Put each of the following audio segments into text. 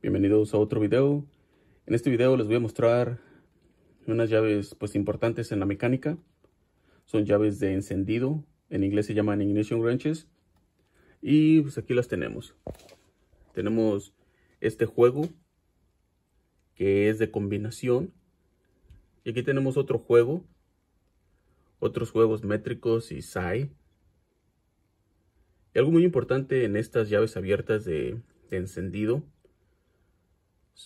Bienvenidos a otro video. En este video les voy a mostrar unas llaves pues importantes en la mecánica. Son llaves de encendido, en inglés se llaman ignition wrenches. Y pues aquí las tenemos. Tenemos este juego que es de combinación. Y aquí tenemos otro juego, otros juegos métricos y SAI. Y algo muy importante en estas llaves abiertas de, de encendido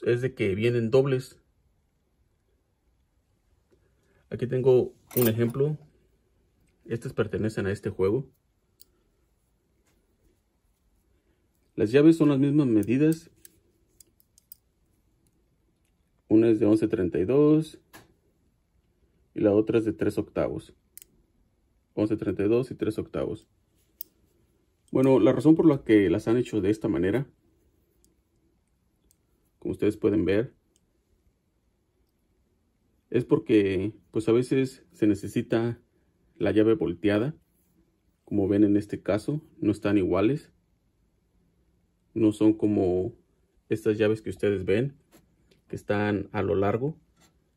es de que vienen dobles. Aquí tengo un ejemplo. Estas pertenecen a este juego. Las llaves son las mismas medidas. Una es de 11.32 y la otra es de 3 octavos. 11.32 y 3 octavos. Bueno, la razón por la que las han hecho de esta manera ustedes pueden ver, es porque pues a veces se necesita la llave volteada, como ven en este caso, no están iguales, no son como estas llaves que ustedes ven, que están a lo largo,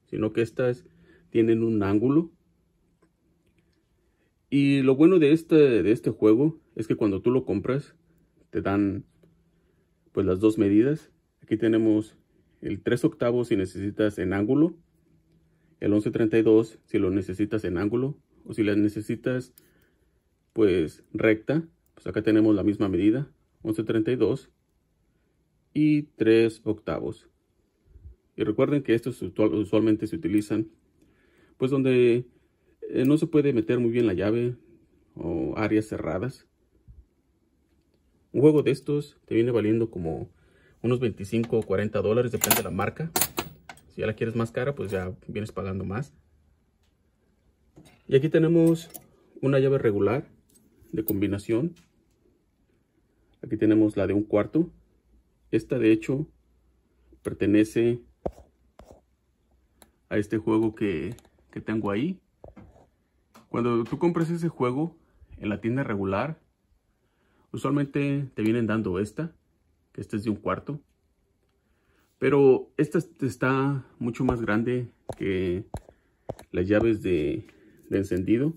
sino que estas tienen un ángulo. Y lo bueno de este, de este juego es que cuando tú lo compras, te dan pues las dos medidas Aquí tenemos el 3 octavos si necesitas en ángulo, el 1132 si lo necesitas en ángulo, o si las necesitas pues recta, pues acá tenemos la misma medida, 1132 y 3 octavos. Y recuerden que estos usualmente se utilizan pues donde eh, no se puede meter muy bien la llave o áreas cerradas. Un juego de estos te viene valiendo como unos 25 o 40 dólares, depende de la marca. Si ya la quieres más cara, pues ya vienes pagando más. Y aquí tenemos una llave regular de combinación. Aquí tenemos la de un cuarto. Esta de hecho pertenece a este juego que, que tengo ahí. Cuando tú compras ese juego en la tienda regular, usualmente te vienen dando esta que este es de un cuarto. Pero esta está mucho más grande que las llaves de, de encendido.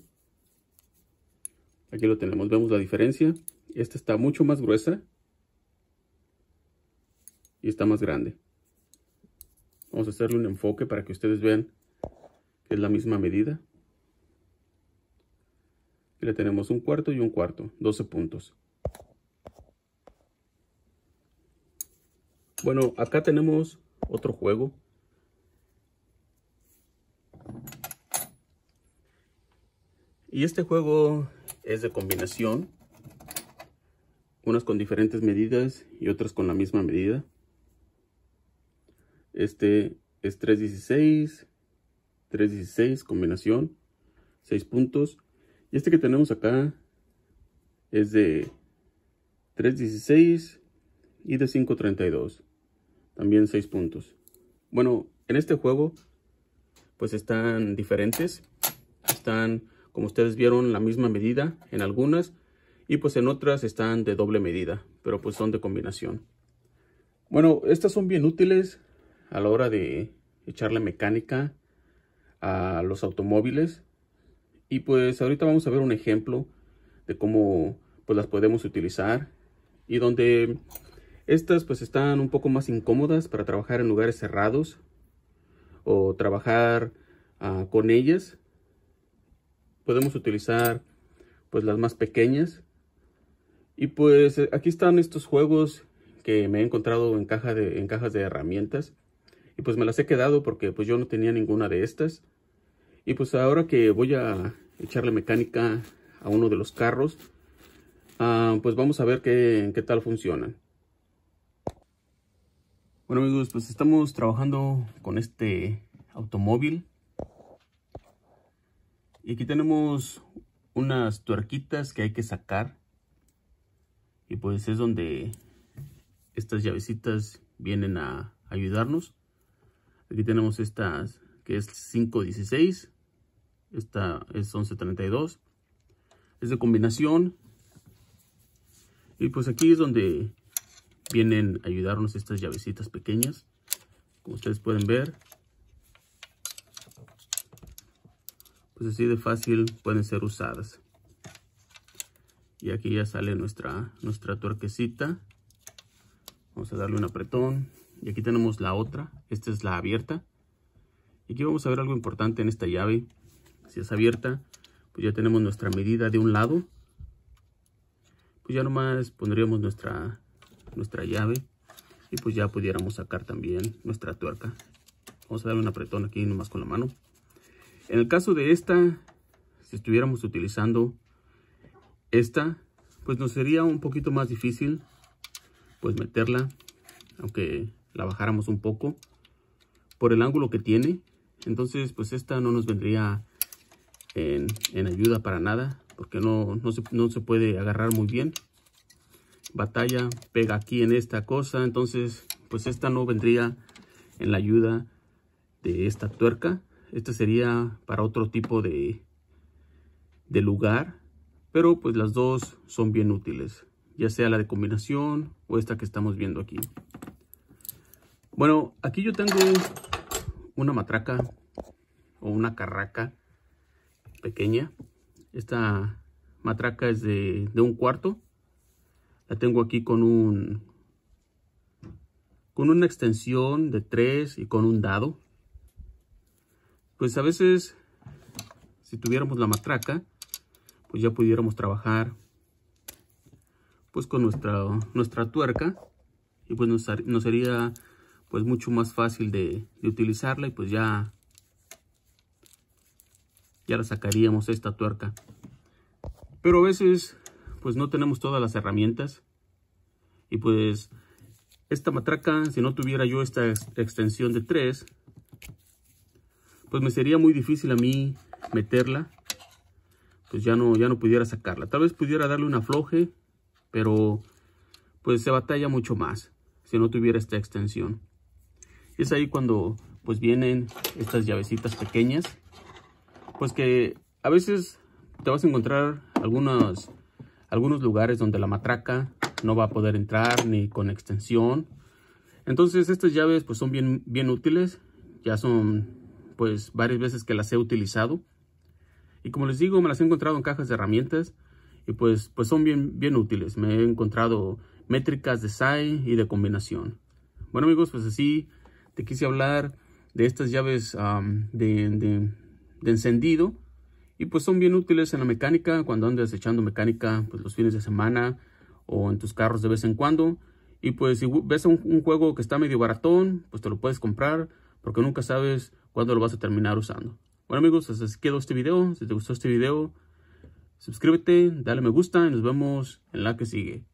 Aquí lo tenemos, vemos la diferencia. Esta está mucho más gruesa y está más grande. Vamos a hacerle un enfoque para que ustedes vean que es la misma medida. Aquí le tenemos un cuarto y un cuarto, 12 puntos. Bueno, acá tenemos otro juego. Y este juego es de combinación. Unas con diferentes medidas y otras con la misma medida. Este es 316, 316 combinación, 6 puntos. Y este que tenemos acá es de 316 y de 532 también 6 puntos. Bueno, en este juego pues están diferentes. Están, como ustedes vieron, la misma medida en algunas. Y pues en otras están de doble medida, pero pues son de combinación. Bueno, estas son bien útiles a la hora de echarle mecánica a los automóviles. Y pues ahorita vamos a ver un ejemplo de cómo pues las podemos utilizar. Y donde estas pues están un poco más incómodas para trabajar en lugares cerrados o trabajar ah, con ellas. Podemos utilizar pues las más pequeñas. Y pues eh, aquí están estos juegos que me he encontrado en, cajas de herramientas. Y pues me las he quedado porque pues yo no tenía ninguna de estas. Y pues ahora que voy a echarle mecánica a uno de los carros, ah, pues vamos a ver qué, qué tal funcionan. Bueno amigos, pues estamos trabajando con este automóvil. Y aquí tenemos unas tuerquitas que hay que sacar. Y pues es donde estas llavecitas vienen a ayudarnos. Aquí tenemos estas que es 516. Esta es 1132. Es de combinación. Y pues aquí es donde vienen a ayudarnos estas llavecitas pequeñas. Como ustedes pueden ver. Pues así de fácil pueden ser usadas. Y aquí ya sale nuestra, nuestra tuerquecita. Vamos a darle un apretón. Y aquí tenemos la otra. Esta es la abierta. Y aquí vamos a ver algo importante en esta llave. Si es abierta, pues ya tenemos nuestra medida de un lado. Pues ya nomás pondríamos nuestra, nuestra llave. Y pues ya pudiéramos sacar también nuestra tuerca. Vamos a darle un apretón aquí nomás con la mano. En el caso de esta, si estuviéramos utilizando esta, pues nos sería un poquito más difícil pues meterla, aunque la bajáramos un poco, por el ángulo que tiene. Entonces, pues esta no nos vendría en, ayuda para nada, porque no, no, se, no se puede agarrar muy bien. Batalla pega aquí en esta cosa, entonces, pues esta no vendría en la ayuda de esta tuerca. Esta sería para otro tipo de, de lugar pero pues las dos son bien útiles, ya sea la de combinación o esta que estamos viendo aquí. Bueno, aquí yo tengo una matraca o una carraca pequeña. Esta matraca es de, de un cuarto. La tengo aquí con un con una extensión de 3 y con un dado. Pues a veces, si tuviéramos la matraca, pues ya pudiéramos trabajar pues con nuestra, nuestra tuerca y pues nos, sería pues mucho más fácil de, utilizarla y pues ya ya la sacaríamos esta tuerca pero a veces pues no tenemos todas las herramientas y pues esta matraca si no tuviera yo esta extensión de 3 pues me sería muy difícil a mí meterla pues ya no, ya no pudiera sacarla. Tal vez pudiera darle un afloje, pero pues se batalla mucho más si no tuviera esta extensión. Es ahí cuando pues vienen estas llavecitas pequeñas, pues que a veces te vas a encontrar algunos, algunos lugares donde la matraca no va a poder entrar ni con extensión. Entonces estas llaves pues son bien, bien útiles, ya son pues varias veces que las he utilizado. Y como les digo, me las he encontrado en cajas de herramientas y pues, pues son bien, bien útiles. Me he encontrado métricas de SAI y de combinación. Bueno amigos, pues así te quise hablar de estas llaves de, de, encendido. Y pues son bien útiles en la mecánica, cuando andes echando mecánica pues los fines de semana o en tus carros de vez en cuando. Y pues si ves un, un juego que está medio baratón, pues te lo puedes comprar porque nunca sabes cuándo lo vas a terminar usando. Bueno amigos, así quedó este video. Si te gustó este video, suscríbete, dale me gusta y nos vemos en la que sigue.